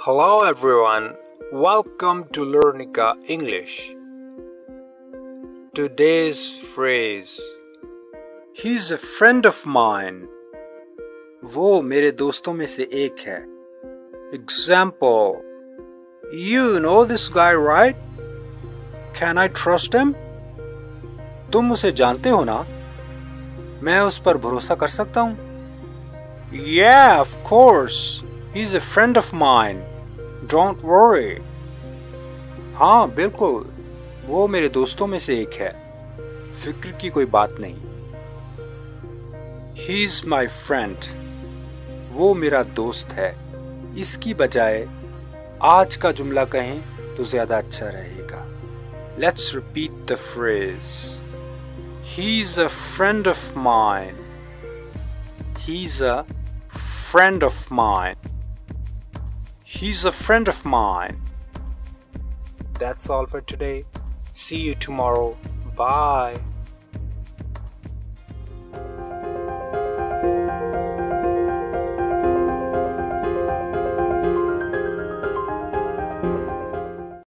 Hello everyone, welcome to Learnica English. Today's phrase He's a friend of mine. वो मेरे दोस्तों में से एक है Example You know this guy, right? Can I trust him? तुम उसे जानते हो ना मैं उस पर भरोसा कर सकता हूं Yeah, of course. He's a friend of mine. Don't worry. हाँ बिल्कुल। वो मेरे दोस्तों में से एक है। फ़िक्र की कोई बात नहीं। ही इज़ माई फ्रेंड वो मेरा दोस्त है। इसकी बजाय, आज का जुमला कहें तो ज़्यादा अच्छा रहेगा। Let's repeat the phrase he is a friend of mine he is a friend of mine. He's a friend of mine. That's all for today. See you tomorrow. Bye.